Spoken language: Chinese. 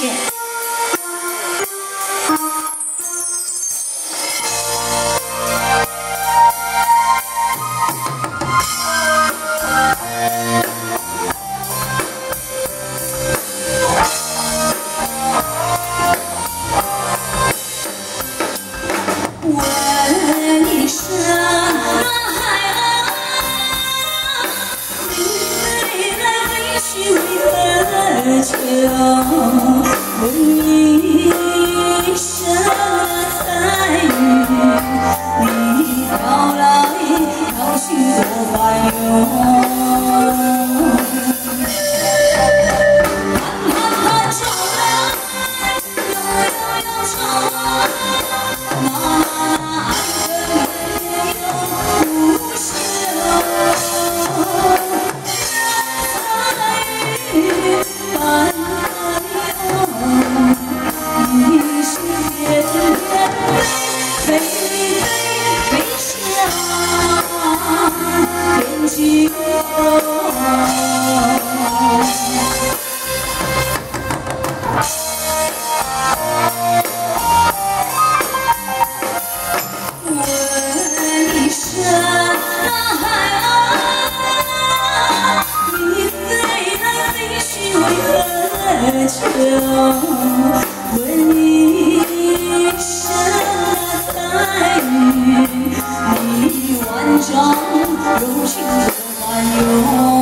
谢。求 Hãy subscribe 问一声彩云，你万丈柔情多翻涌。